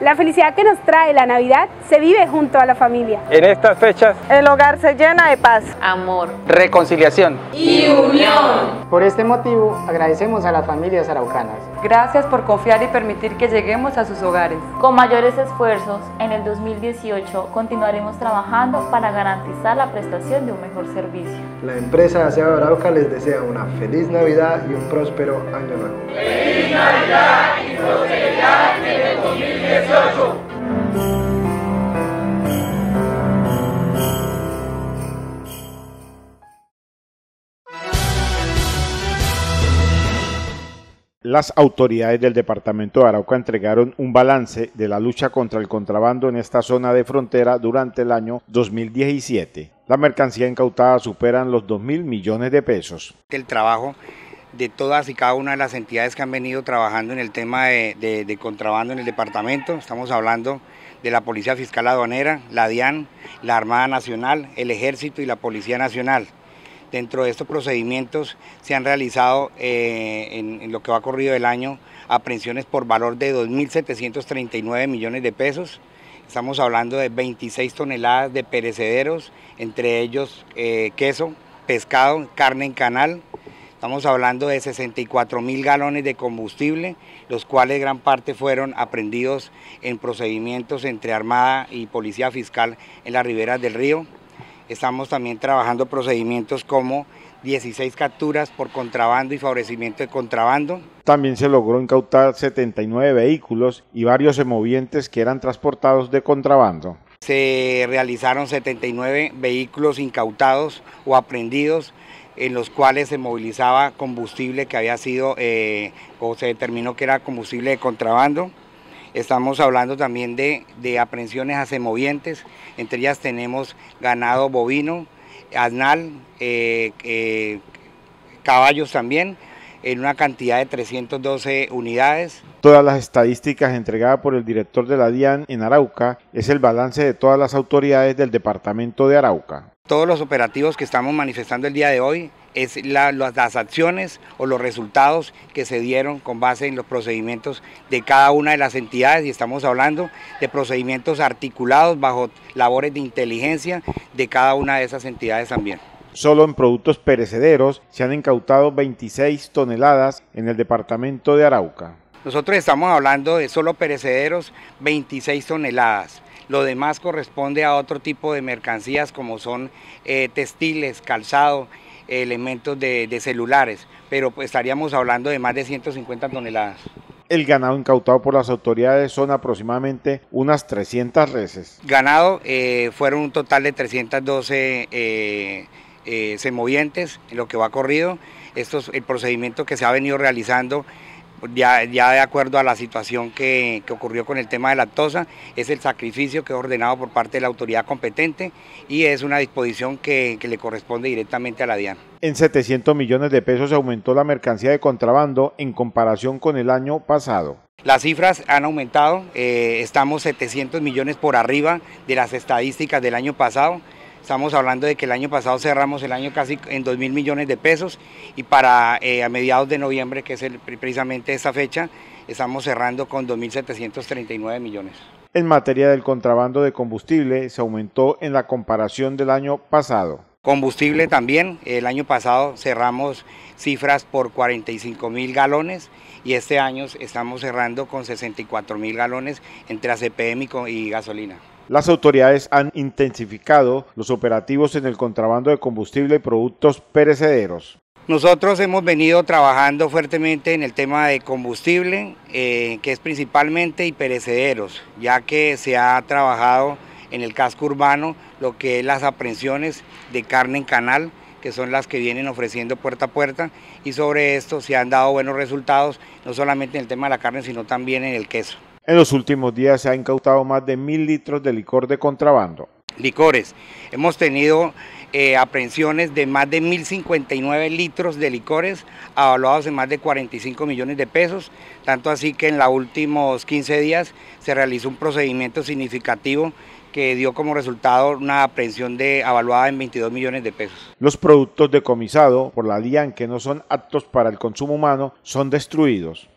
La felicidad que nos trae la Navidad se vive junto a la familia. En estas fechas, el hogar se llena de paz, amor, reconciliación y unión. Por este motivo, agradecemos a las familias araucanas. Gracias por confiar y permitir que lleguemos a sus hogares. Con mayores esfuerzos, en el 2018 continuaremos trabajando para garantizar la prestación de un mejor servicio. La empresa Aseo Arauca les desea una feliz Navidad y un próspero año nuevo. ¡Feliz Navidad y prosperidad en el 2018! Las autoridades del departamento de Arauca entregaron un balance de la lucha contra el contrabando en esta zona de frontera durante el año 2017. La mercancía incautada superan los 2 mil millones de pesos. El trabajo de todas y cada una de las entidades que han venido trabajando en el tema de, contrabando en el departamento, estamos hablando de la Policía Fiscal Aduanera, la DIAN, la Armada Nacional, el Ejército y la Policía Nacional. Dentro de estos procedimientos se han realizado eh, en, lo que va corrido el año aprehensiones por valor de 2.739 millones de pesos. Estamos hablando de 26 toneladas de perecederos, entre ellos eh, queso, pescado, carne en canal. Estamos hablando de 64 mil galones de combustible, los cuales gran parte fueron aprendidos en procedimientos entre Armada y Policía Fiscal en las riberas del río. Estamos también trabajando procedimientos como 16 capturas por contrabando y favorecimiento de contrabando. También se logró incautar 79 vehículos y varios semovientes que eran transportados de contrabando. Se realizaron 79 vehículos incautados o aprendidos en los cuales se movilizaba combustible que había sido eh, o se determinó que era combustible de contrabando. Estamos hablando también de, aprehensiones a semovientes, entre ellas tenemos ganado bovino, asnal, eh, eh, caballos también, en una cantidad de 312 unidades. Todas las estadísticas entregadas por el director de la DIAN en Arauca es el balance de todas las autoridades del departamento de Arauca. Todos los operativos que estamos manifestando el día de hoy es las acciones o los resultados que se dieron con base en los procedimientos de cada una de las entidades y estamos hablando de procedimientos articulados bajo labores de inteligencia de cada una de esas entidades también. Solo en productos perecederos se han incautado 26 toneladas en el departamento de Arauca. Nosotros estamos hablando de solo perecederos 26 toneladas. Lo demás corresponde a otro tipo de mercancías como son eh, textiles, calzado, elementos de, celulares, pero pues, estaríamos hablando de más de 150 toneladas. El ganado incautado por las autoridades son aproximadamente unas 300 reses. Ganado eh, fueron un total de 312 eh, eh, semovientes en lo que va corrido. Esto es el procedimiento que se ha venido realizando ya, de acuerdo a la situación que, ocurrió con el tema de lactosa, es el sacrificio que es ordenado por parte de la autoridad competente y es una disposición que, le corresponde directamente a la DIAN. En 700 millones de pesos aumentó la mercancía de contrabando en comparación con el año pasado. Las cifras han aumentado, eh, estamos 700 millones por arriba de las estadísticas del año pasado. Estamos hablando de que el año pasado cerramos el año casi en 2 mil millones de pesos y para eh, a mediados de noviembre, que es precisamente esta fecha, estamos cerrando con 2.739 millones. En materia del contrabando de combustible, se aumentó en la comparación del año pasado. Combustible también, el año pasado cerramos cifras por 45 mil galones y este año estamos cerrando con 64 mil galones entre ACPM y gasolina. Las autoridades han intensificado los operativos en el contrabando de combustible y productos perecederos. Nosotros hemos venido trabajando fuertemente en el tema de combustible, eh, que es principalmente y perecederos, ya que se ha trabajado en el casco urbano lo que es las aprehensiones de carne en canal, que son las que vienen ofreciendo puerta a puerta, y sobre esto se han dado buenos resultados, no solamente en el tema de la carne, sino también en el queso. En los últimos días se ha incautado más de mil litros de licor de contrabando. Licores. Hemos tenido eh, aprehensiones de más de 1.059 litros de licores, avaluados en más de 45 millones de pesos, tanto así que en los últimos 15 días se realizó un procedimiento significativo que dio como resultado una aprehensión de, avaluada en 22 millones de pesos. Los productos decomisados por la DIAN que no son aptos para el consumo humano son destruidos.